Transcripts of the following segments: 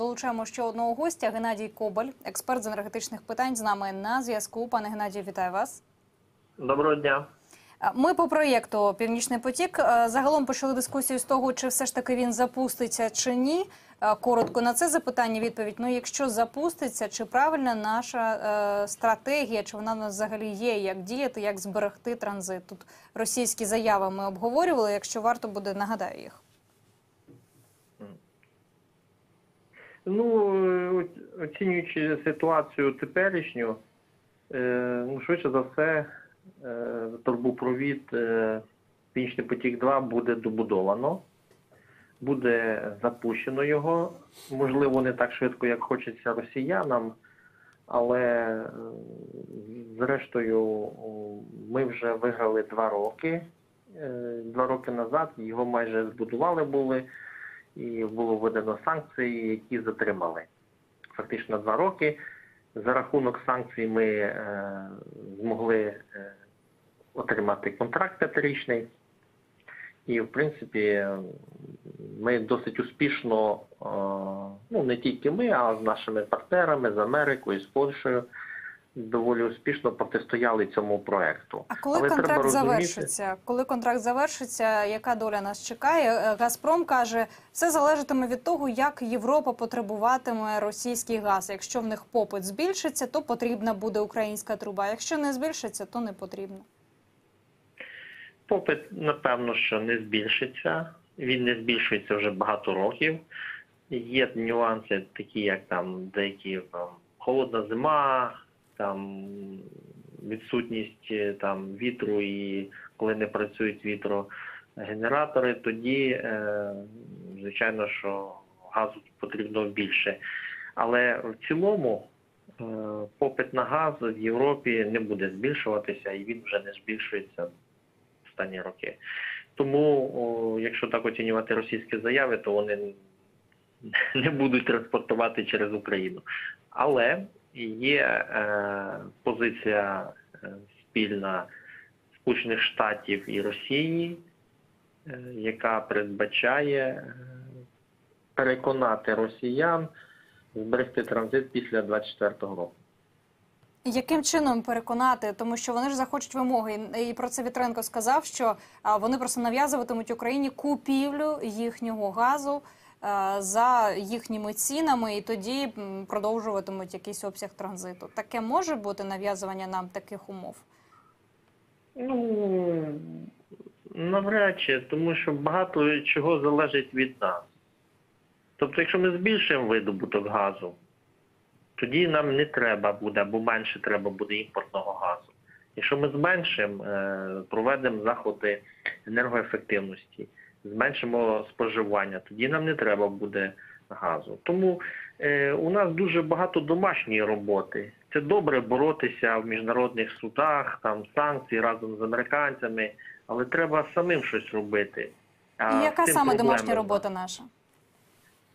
Долучаємо ще одного гостя Геннадій Кобаль, експерт з енергетичних питань. З нами на зв'язку. Пане Геннадію, вітаю вас. Доброго дня. Ми по проєкту Північний потік загалом почали дискусію з того, чи все ж таки він запуститься чи ні. Коротко на це запитання відповідь. Ну, якщо запуститься, чи правильна наша е, стратегія, чи вона в нас взагалі є, як діяти, як зберегти транзит? Тут російські заяви ми обговорювали. Якщо варто буде, нагадаю їх. Ну, е, оцінюючи ситуацію теперішню, е, ну, швидше за все, е, турбопровід Північний потік 2 буде добудовано, буде запущено його. Можливо, не так швидко, як хочеться росіянам, але зрештою ми вже виграли два роки. Два роки назад його майже збудували були і було введено санкції, які затримали фактично два роки. За рахунок санкцій ми е, змогли е, отримати контракт п'ятирічний. І, в принципі, ми досить успішно, е, ну не тільки ми, а з нашими партнерами з Америкою, з Польщею, доволі успішно протистояли цьому проекту. А коли Але контракт розуміти- завершиться? Коли контракт завершиться, яка доля нас чекає? Е, Газпром каже, все залежатиме від того, як Європа потребуватиме російський газ. Якщо в них попит збільшиться, то потрібна буде українська труба. Якщо не збільшиться, то не потрібна. Попит, напевно, що не збільшиться. Він не збільшується вже багато років. Є нюанси, такі як там деякі там, холодна зима, там відсутність е, там вітру і коли не працюють вітрогенератори, тоді е, звичайно, що газу потрібно більше. Але в цілому е, попит на газ в Європі не буде збільшуватися, і він вже не збільшується останні роки. Тому, якщо так оцінювати російські заяви, то вони не будуть транспортувати через Україну. Але є е, позиція е, спільна Сполучених Штатів і Росії, е, яка передбачає е, переконати росіян зберегти транзит після 24-го року. Яким чином переконати, тому що вони ж захочуть вимоги, і про це Вітренко сказав, що вони просто нав'язуватимуть Україні купівлю їхнього газу за їхніми цінами, і тоді продовжуватимуть якийсь обсяг транзиту. Таке може бути нав'язування нам таких умов. Ну, навряд чи, тому що багато чого залежить від нас. Тобто, якщо ми збільшуємо видобуток газу, тоді нам не треба буде, або менше треба буде імпортного газу. Якщо ми зменшимо, е, проведемо заходи енергоефективності, зменшимо споживання, тоді нам не треба буде газу. Тому е, у нас дуже багато домашньої роботи. Це добре боротися в міжнародних судах, там санкції разом з американцями, але треба самим щось робити. А І яка саме домашня робота наша?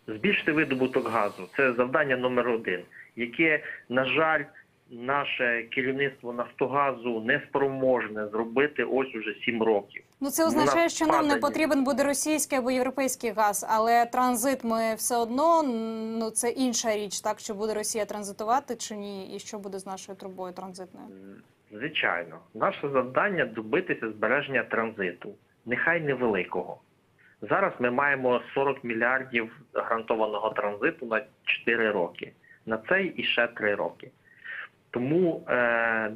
Збільшити видобуток газу це завдання номер один, яке, на жаль, наше керівництво Нафтогазу не спроможне зробити ось уже сім років. Ну це означає, що нам не потрібен буде російський або європейський газ, але транзит ми все одно ну це інша річ, так що буде Росія транзитувати чи ні, і що буде з нашою трубою транзитною. Звичайно, наше завдання добитися збереження транзиту, нехай невеликого. Зараз ми маємо 40 мільярдів гарантованого транзиту на 4 роки, на цей і ще 3 роки. Тому е,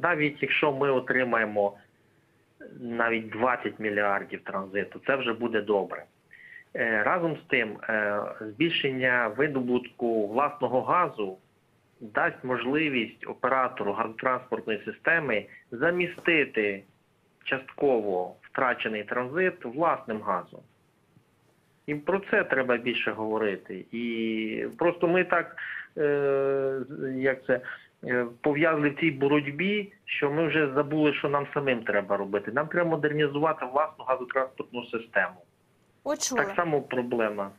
навіть якщо ми отримаємо навіть 20 мільярдів транзиту, це вже буде добре. Е, разом з тим, е, збільшення видобутку власного газу дасть можливість оператору газотранспортної системи замістити частково втрачений транзит власним газом. І про це треба більше говорити. І просто ми так як це, е, пов'язали в цій боротьбі, що ми вже забули, що нам самим треба робити. Нам треба модернізувати власну газотранспортну систему. Почули. Так само проблема.